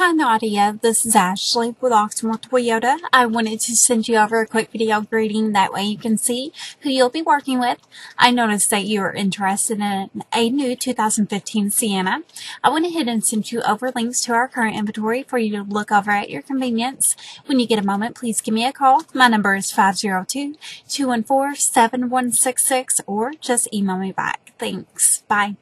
Hi Nydia, this is Ashley with Oxmoor Toyota. I wanted to send you over a quick video greeting that way you can see who you'll be working with. I noticed that you are interested in a new 2015 Sienna. I went ahead and sent you over links to our current inventory for you to look over at your convenience. When you get a moment, please give me a call. My number is 502-214-7166 or just email me back. Thanks. Bye.